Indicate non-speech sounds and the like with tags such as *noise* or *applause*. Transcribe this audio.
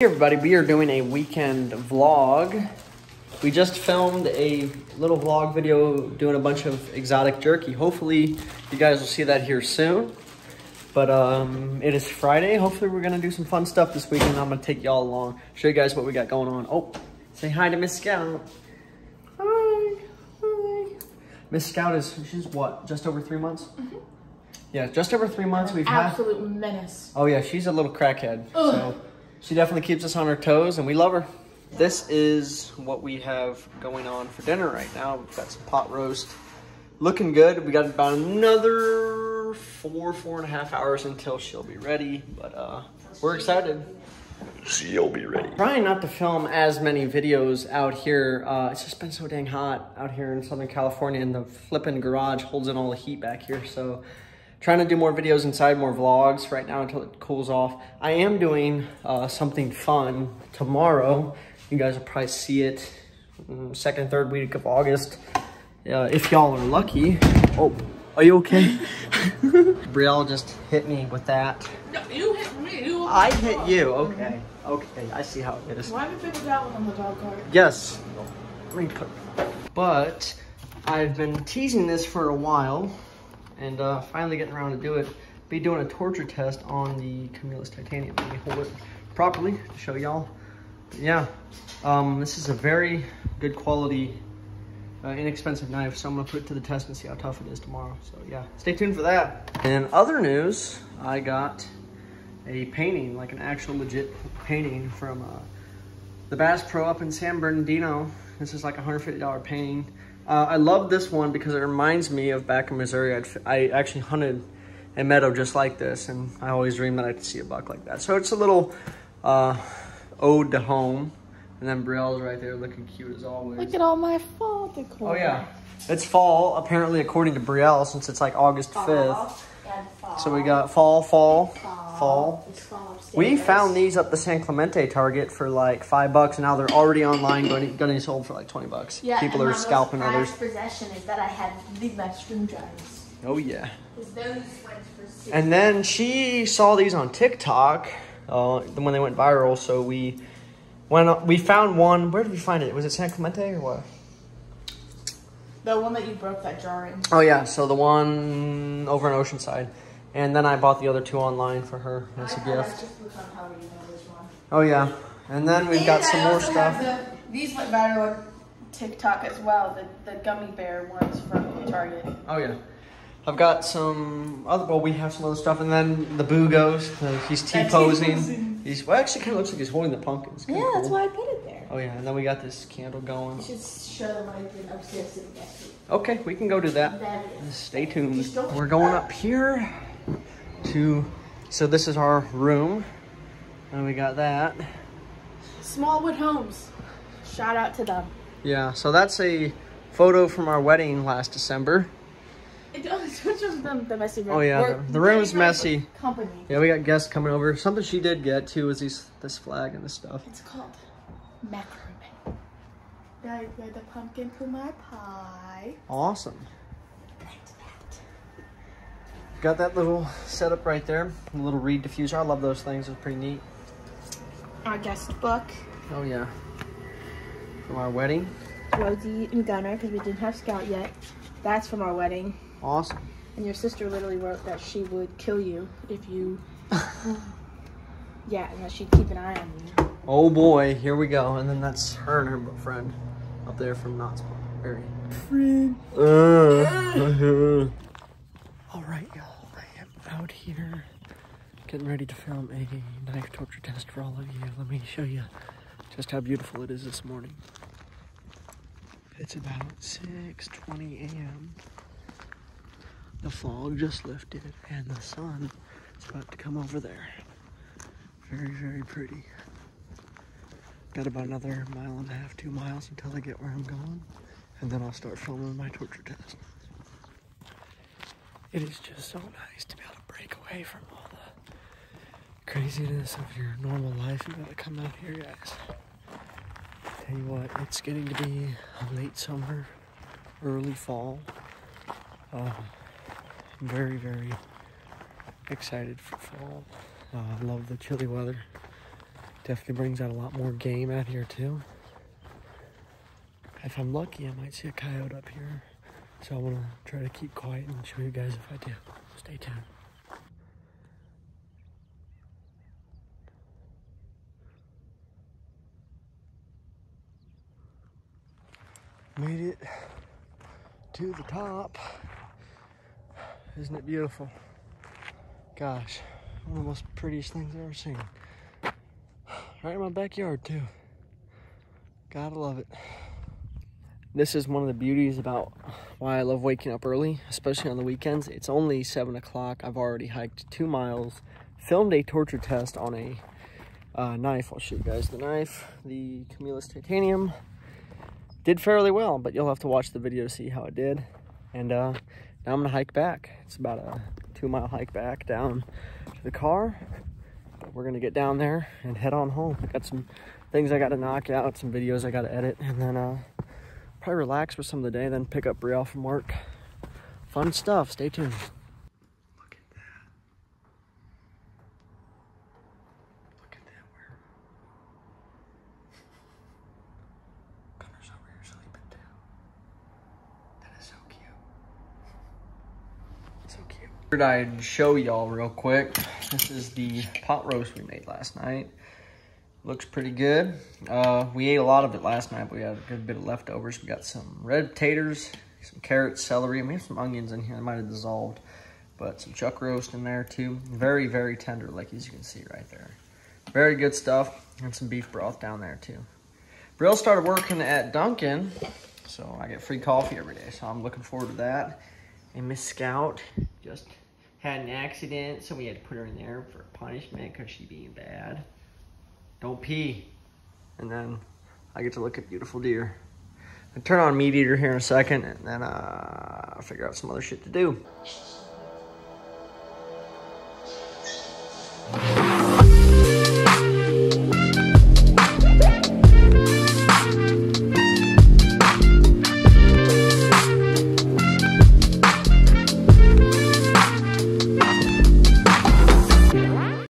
Hey everybody, we are doing a weekend vlog. We just filmed a little vlog video doing a bunch of exotic jerky. Hopefully you guys will see that here soon. But um, it is Friday. Hopefully we're gonna do some fun stuff this weekend. I'm gonna take y'all along, show you guys what we got going on. Oh, say hi to Miss Scout. Hi, hi. Miss Scout is, she's what, just over three months? Yeah, just over three months we've had. Absolute menace. Oh yeah, she's a little crackhead. So she definitely keeps us on our toes and we love her. This is what we have going on for dinner right now. We've got some pot roast. Looking good. We got about another four, four and a half hours until she'll be ready. But uh, we're excited. She'll be ready. Trying not to film as many videos out here. Uh, it's just been so dang hot out here in Southern California and the flipping garage holds in all the heat back here. So trying to do more videos inside, more vlogs right now until it cools off. I am doing uh, something fun tomorrow. You guys will probably see it mm, second, third week of August. Uh, if y'all are lucky. Oh, are you okay? *laughs* Brielle just hit me with that. No, you hit me. You I hit you, okay. Okay, I see how it is. Why did you pick that one on the dog cart? Yes. Let me put. But I've been teasing this for a while, and uh, finally getting around to do it. Be doing a torture test on the Camillus titanium. Let me hold it properly to show y'all. Yeah, um, this is a very good quality, uh, inexpensive knife. So I'm gonna put it to the test and see how tough it is tomorrow. So yeah, stay tuned for that. And in other news, I got a painting, like an actual legit painting from. Uh, the Bass Pro up in San Bernardino. This is like a $150 painting. Uh, I love this one because it reminds me of back in Missouri. I'd, I actually hunted a meadow just like this, and I always dreamed that I'd see a buck like that. So it's a little uh, ode to home. And then Brielle's right there looking cute as always. Look at all my fall decor. Oh yeah, it's fall apparently according to Brielle since it's like August 5th. And fall. So we got fall, fall, fall. Fall. Fall. We found these at the San Clemente Target for like five bucks, and now they're already online, going getting sold for like twenty bucks. Yeah, People are scalping others. possession is that I had these my drivers. Oh yeah. Because those went for six. And then she saw these on TikTok uh, when they went viral. So we went. We found one. Where did we find it? Was it San Clemente or what? the one that you broke that jar in. Oh yeah. So the one over in Oceanside, and then I bought the other two online for her as a gift. just looked on how you know which one. Oh yeah. And then we've got some I more stuff. the- these went viral on TikTok as well. The the gummy bear ones from Target. Oh yeah. I've got some other. Well, we have some other stuff, and then the Boo Ghost. Uh, he's T-posing. He's well, actually kind of looks like he's holding the pumpkin. It's kinda Yeah, that's why I put it there. Oh yeah, and then we got this candle going. You should show them what I did upstairs to the guest. Okay, we can go do that. There. Stay tuned. We're going up here to. So this is our room, and we got that. Smallwood Homes. Shout out to them. Yeah. So that's a photo from our wedding last December. It does. *laughs* Which was the, the messy room? Oh, yeah, We're the- the room's very messy. Company. Yeah, we got guests coming over. Something she did get too was these this flag and this stuff. It's called macrame. I got the pumpkin to my pie. Awesome. Like that. Got that little setup right there. A little reed diffuser. I love those things. It's pretty neat. Our guest book. Oh yeah. From our wedding. Rosie and Gunner, because we didn't have Scout yet. That's from our wedding. Awesome. And your sister literally wrote that she would kill you if you. *laughs* yeah, and that she'd keep an eye on you. Oh boy, here we go. And then that's her and her friend up there from Knott's Berry. Uh, *laughs* all right, y'all. I am out here getting ready to film a knife torture test for all of you. Let me show you just how beautiful it is this morning. It's about 6:20 a.m. The fog just lifted, and the sun is about to come over there. Very, very pretty. Got about another mile and a half, two miles until I get where I'm going, and then I'll start filming my torture test. It is just so nice to be able to break away from all the craziness of your normal life. You gotta come out here, guys. Tell you what, it's getting to be late summer, early fall. Uh, very, very excited for fall. Uh, I love the chilly weather. Definitely brings out a lot more game out here too. If I'm lucky, I might see a coyote up here. So I want to try to keep quiet and show you guys if I do. Stay tuned. Made it to the top. Isn't it beautiful? Gosh, one of the most prettiest things I've ever seen. Right in my backyard too. Gotta love it. This is one of the beauties about why I love waking up early, especially on the weekends. It's only seven o'clock. I've already hiked two miles, filmed a torture test on a uh, knife. I'll show you guys the knife, the Camillus Titanium. Did fairly well, but you'll have to watch the video to see how it did. And uh, now I'm gonna hike back. It's about a two mile hike back down to the car. We're gonna get down there and head on home. I got some things I gotta knock out, some videos I gotta edit, and then uh, probably relax for some of the day, then pick up Brielle from work. Fun stuff. Stay tuned. Look at that. Look at that werewolf. Gunner's over here sleeping too. That is so cute. So cute. I'd show y'all real quick. This is the pot roast we made last night. Looks pretty good. Uh, we ate a lot of it last night, we had a good bit of leftovers. We got some red taters, some carrots, celery, we have some onions in here. I might have dissolved, but some chuck roast in there too. Very, very tender, like as you can see right there. Very good stuff, and some beef broth down there too. Brielle started working at Dunkin', so I get free coffee every day, so I'm looking forward to that. And Miss Scout just had an accident, so we had to put her in there for punishment because she being bad. Don't pee. And then I get to look at beautiful deer. I turn on Meat Eater here in a second, and then uh, I'll figure out some other shit to do.